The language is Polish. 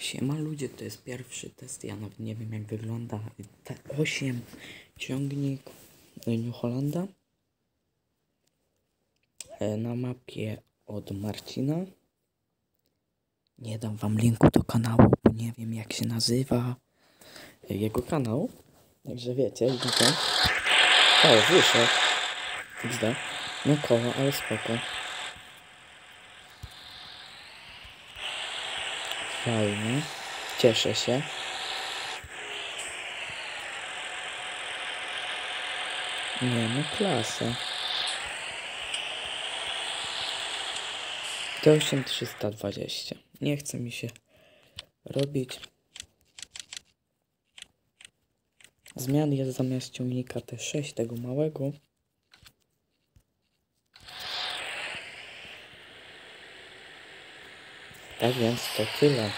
Siema ludzie, to jest pierwszy test, ja nawet nie wiem jak wygląda T8 ciągnik New Hollanda E, na mapie od Marcina. Nie dam wam linku do kanału, bo nie wiem jak się nazywa e, jego kanał. Także wiecie, widzicie. O, wyszedł. XD. No koło, ale spoko. Fajnie. Cieszę się. Nie no, klasa. T8320. Nie chce mi się robić. Zmian jest zamiast ciągnika T6, tego małego. Więc to tyle.